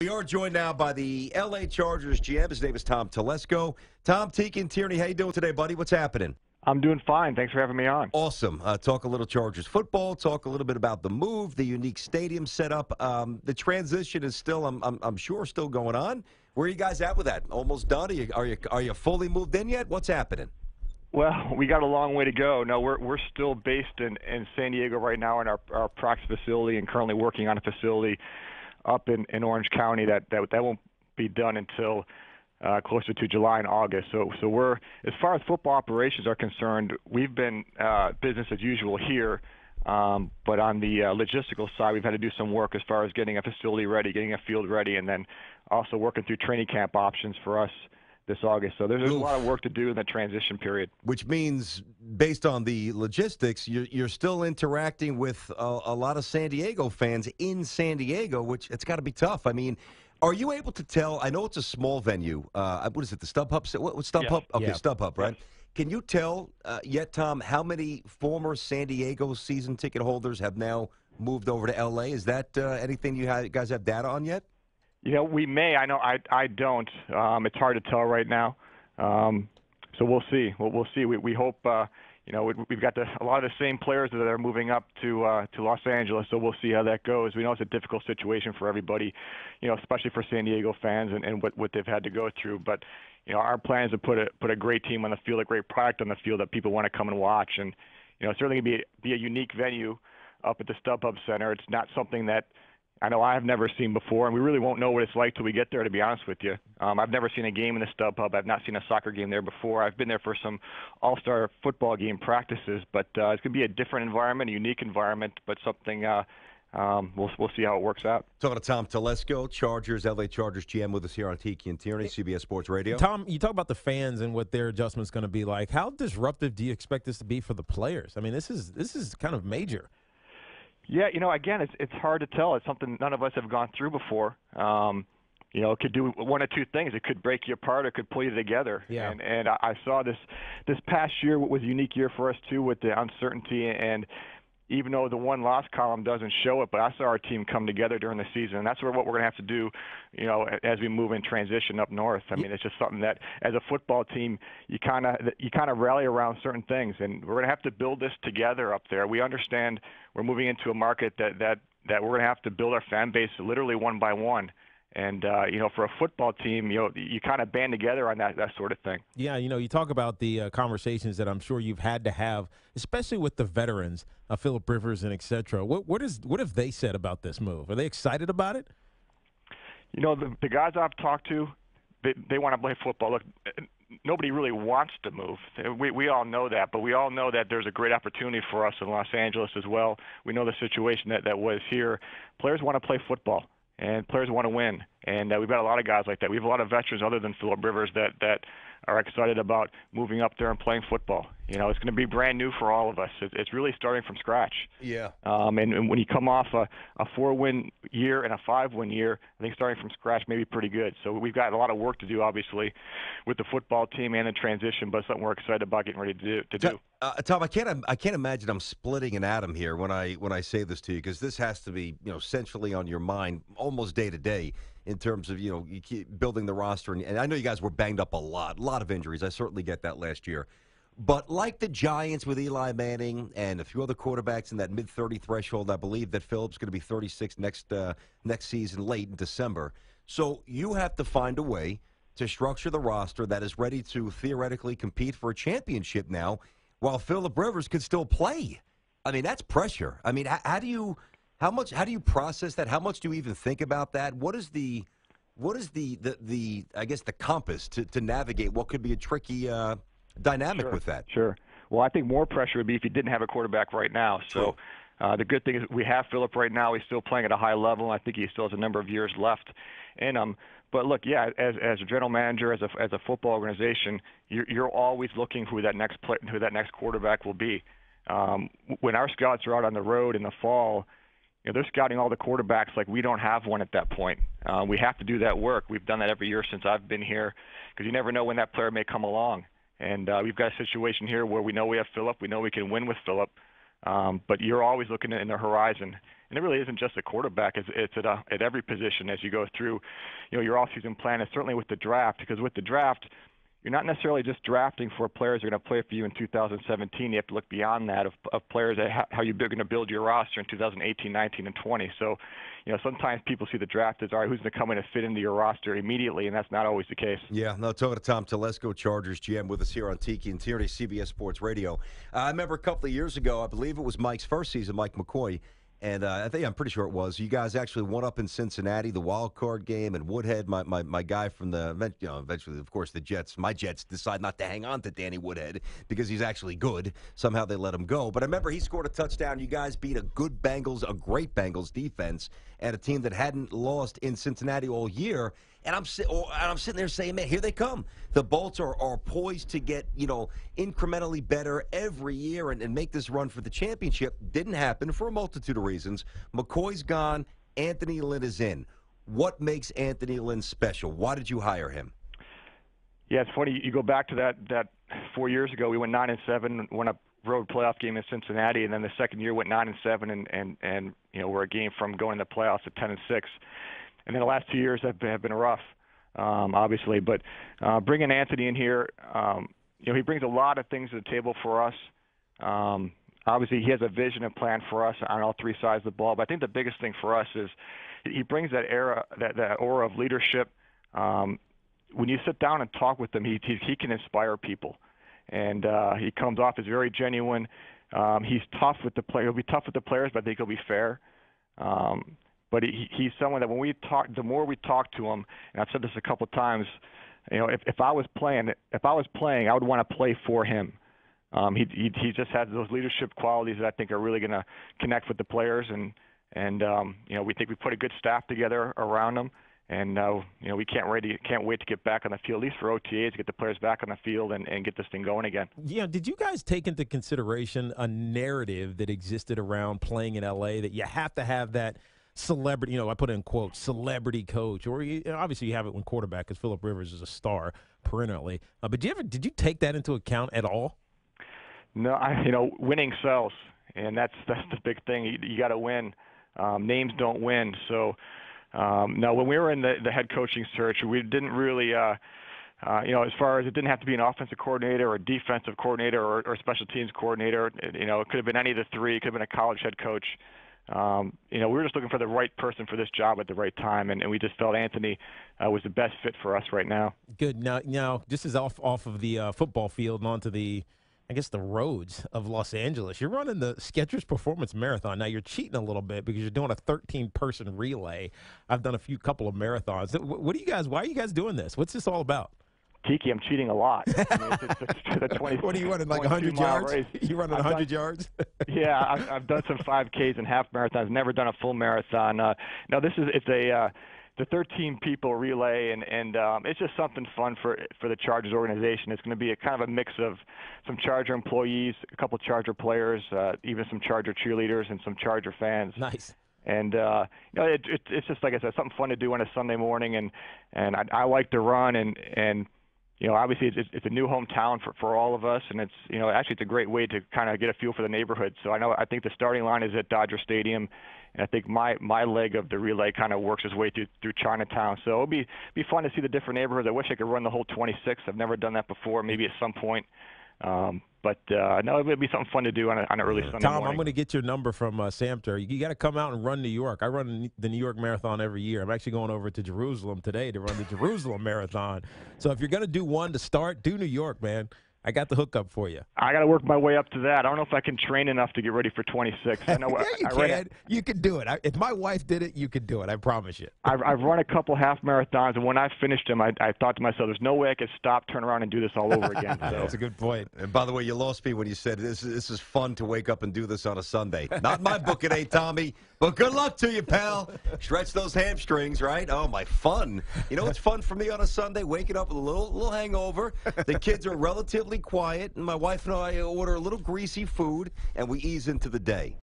We are joined now by the LA Chargers GM. His name is Tom Telesco. Tom Tiki and Tierney, how you doing today, buddy? What's happening? I'm doing fine. Thanks for having me on. Awesome. Uh, talk a little Chargers football. Talk a little bit about the move, the unique stadium setup. Um, the transition is still, I'm, I'm, I'm, sure, still going on. Where are you guys at with that? Almost done? Are you, are you are you fully moved in yet? What's happening? Well, we got a long way to go. No, we're we're still based in, in San Diego right now in our our Prox facility and currently working on a facility up in, in Orange County that, that that won't be done until uh, closer to July and August. So so we're as far as football operations are concerned, we've been uh, business as usual here. Um, but on the uh, logistical side, we've had to do some work as far as getting a facility ready, getting a field ready, and then also working through training camp options for us this August. So there's, there's, a lot of work to do in the transition period. Which means, based on the logistics, you're, you're still interacting with a, a, lot of San Diego fans in San Diego, which it's got to be tough. I mean, are you able to tell? I know it's a small venue. Uh, what is it? The StubHub? What, what's StubHub? Okay, yeah. StubHub, right? Can you tell uh, yet, Tom, how many former San Diego season ticket holders have now moved over to LA? Is that uh, anything you guys have data on yet? You know, we may. I know. I I don't. Um, it's hard to tell right now. Um, so we'll see. We'll, we'll see. We we hope. Uh, you know, we've got the, a lot of the same players that are moving up to uh, to Los Angeles, so we'll see how that goes. We know it's a difficult situation for everybody, you know, especially for San Diego fans and, and what what they've had to go through. But you know, our plan is to put a put a great team on the field, a great product on the field that people want to come and watch, and you know, it's certainly going to be be a unique venue up at the StubHub Center. It's not something that I know I've never seen before, and we really won't know what it's like till we get there. To be honest with you, um, I've never seen a game in the StubHub. I've not seen a soccer game there before. I've been there for some All-Star football game practices, but uh, it's going to be a different environment, a unique environment, but something. Uh, um, we'll we'll see how it works out. Talking to Tom Telesco, Chargers, LA Chargers GM, with us here on Tiki and Tierney, CBS Sports Radio. Tom, you talk about the fans and what their adjustment's going to be like. How disruptive do you expect this to be for the players? I mean, this is this is kind of major. Yeah, you know, again, it's it's hard to tell. It's something none of us have gone through before. Um, you know, it could do one of two things. It could break you apart. It could pull you together. Yeah. And and I saw this this past year was a unique year for us too, with the uncertainty and even though the won loss column doesn't show it, but I saw our team come together during the season, and that's what we're going to have to do, you know, as we move in transition up north. I mean, it's just something that, as a football team, you kind of you kind of rally around certain things, and we're going to have to build this together up there. We understand we're moving into a market that that that we're going to have to build our fan base literally one by one. And uh, you know, for a football team, you know, you kind of band together on that that sort of thing. Yeah, you know, you talk about the uh, conversations that I'm sure you've had to have, especially with the veterans, uh, Philip Rivers and etc. What what is what have they said about this move? Are they excited about it? You know, the, the guys I've talked to, they they want to play football. Look, nobody really wants to move. We we all know that, but we all know that there's a great opportunity for us in Los Angeles as well. We know the situation that that was here. Players want to play football and players want to win. And uh, we've got a lot of guys like that. We have a lot of veterans other than Philip Rivers that that are excited about moving up there and playing football. You know, it's going to be brand new for all of us. It, it's really starting from scratch. Yeah. Um, and, and when you come off a, a four-win year and a five-win year, I think starting from scratch may be pretty good. So we've got a lot of work to do, obviously, with the football team and the transition, but something we're excited about getting ready to do. To do. Uh, Tom, I can't I can't imagine I'm splitting an atom here when I when I say this to you because this has to be you know centrally on your mind almost day to day in terms of you know you building the roster. And, and I know you guys were banged up a lot, a lot of injuries. I certainly get that last year. But like the Giants with Eli Manning and a few other quarterbacks in that mid 30 threshold, I believe that Philip's going to be 36 next uh, next season, late in December. So you have to find a way to structure the roster that is ready to theoretically compete for a championship now, while Philip Rivers could still play. I mean, that's pressure. I mean, how, how do you how much? How do you process that? How much do you even think about that? What is the, what is the the, the I guess the compass to, to navigate what could be a tricky uh, dynamic sure, with that? Sure. Well, I think more pressure would be if you didn't have a quarterback right now. So. Uh, the good thing is we have Philip right now. He's still playing at a high level. I think he still has a number of years left in him. But look, yeah, as as a general manager, as a as a football organization, you're you're always looking who that next play, who that next quarterback will be. Um, when our scouts are out on the road in the fall, you know, they're scouting all the quarterbacks like we don't have one at that point. Uh, we have to do that work. We've done that every year since I've been here because you never know when that player may come along. And uh, we've got a situation here where we know we have Philip. We know we can win with Philip. Um, but you're always looking in the horizon, and it really isn't just a quarterback. It's, it's at, a, at every position as you go through, you know, your all-season plan, and certainly with the draft. Because with the draft, you're not necessarily just drafting for players who are going to play for you in 2017. You have to look beyond that of, of players that ha- how you're going to build your roster in 2018, 19, and 20. So, you know, sometimes people see the draft as all right, who's going to come in and fit into your roster immediately, and that's not always the case. Yeah, no, talking to Tom Telesco, Chargers GM, with us here on Tiki and Tierney, CBS Sports Radio. Uh, I remember a couple of years ago, I believe it was Mike's first season, Mike McCoy and uh, I think I'm pretty sure it was. You guys actually won up in Cincinnati, the wild card game, and Woodhead, my, my, my guy from the you know, eventually, of course, the Jets. My Jets decide not to hang on to Danny Woodhead because he's actually good. Somehow they let him go. But I remember he scored a touchdown. You guys beat a good Bengals, a great Bengals defense, and a team that hadn't lost in Cincinnati all year. And I'm, and I'm sitting there saying, man, here they come. The Bolts are, are poised to get, you know, incrementally better every year and, and make this run for the championship. Didn't happen for a multitude of reasons. McCoy's gone. Anthony Lynn is in. What makes Anthony Lynn special? Why did you hire him? Yeah, it's funny. You go back to that that four years ago. We went nine and seven, won a road playoff game in Cincinnati, and then the second year went nine and seven, and and and you know we're a game from going to the playoffs at ten and six and then the last two years have been, have been rough, um, obviously. But uh, bringing Anthony in here, um, you know, he brings a lot of things to the table for us. Um, obviously, he has a vision and plan for us on all three sides of the ball. But I think the biggest thing for us is he brings that era, that, that aura of leadership. Um, when you sit down and talk with him, he he, he can inspire people, and uh, he comes off as very genuine. Um, he's tough with the player. He'll be tough with the players, but I think he'll be fair. Um, but he, he's someone that when we talk, the more we talk to him, and I've said this a couple of times, you know, if, if I was playing, if I was playing, I would want to play for him. Um, he, he he just has those leadership qualities that I think are really going to connect with the players, and and um, you know we think we put a good staff together around him, and uh, you know we can't ready can't wait to get back on the field, at least for OTAs, to get the players back on the field and, and get this thing going again. Yeah, did you guys take into consideration a narrative that existed around playing in LA that you have to have that celebrity, you know, I put in quotes, celebrity coach, or you, obviously you have it when quarterback, because Philip Rivers is a star perennially. Uh, but did you ever did you take that into account at all? No, I, you know, winning sells, and that's that's the big thing. You, you got to win. Um, names don't win. So, um, no, when we were in the, the head coaching search, we didn't really. Uh, uh, you know, as far as it didn't have to be an offensive coordinator or a defensive coordinator or, or special teams coordinator. It, you know, it could have been any of the three. It could have been a college head coach um, you know, we were just looking for the right person for this job at the right time, and, and we just felt Anthony uh, was the best fit for us right now. Good. Now, now this is off off of the uh, football field and onto the, I guess, the roads of Los Angeles. You're running the Skechers Performance Marathon. Now you're cheating a little bit because you're doing a 13 person relay. I've done a few couple of marathons. What do you guys? Why are you guys doing this? What's this all about? Tiki, I'm cheating a lot. I mean, it's, it's, it's 20, what are you running, like 100 yards? Race. You running 100 done, yards? yeah, I've, I've done some 5Ks and half marathons. Never done a full marathon. Uh, now this is it's a uh, the 13 people relay, and and um, it's just something fun for for the Chargers organization. It's going to be a kind of a mix of some Charger employees, a couple Charger players, uh, even some Charger cheerleaders, and some Charger fans. Nice. And uh, you know, it, it, it's just like I said, something fun to do on a Sunday morning, and and I, I like to run, and and you know, obviously it's, it's a new hometown for, for all of us, and it's you know actually it's a great way to kind of get a feel for the neighborhood. So I know I think the starting line is at Dodger Stadium, and I think my my leg of the relay kind of works its way through through Chinatown. So it'll be be fun to see the different neighborhoods. I wish I could run the whole 26. I've never done that before. Maybe at some point. Um, but uh, no, it would be something fun to do on, a, on an early Sunday Tom, morning. I'm going to get your number from uh, Samter. You, you got to come out and run New York. I run the New York Marathon every year. I'm actually going over to Jerusalem today to run the Jerusalem Marathon. So if you're going to do one to start, do New York, man. I got the hookup for you. I got to work my way up to that. I don't know if I can train enough to get ready for 26. I know yeah, you I, can. you can do it. I, if my wife did it, you could do it. I promise you. I've, I've run a couple half marathons, and when I finished them, I, I thought to myself, "There's no way I could stop, turn around, and do this all over again." So. That's a good point. And by the way, you lost me when you said this. This is fun to wake up and do this on a Sunday. Not my book at eight, Tommy. But good luck to you, pal. Stretch those hamstrings, right? Oh my, fun. You know what's fun for me on a Sunday? Waking up with a little little hangover. The kids are relatively quiet, and my wife and I order a little greasy food, and we ease into the day.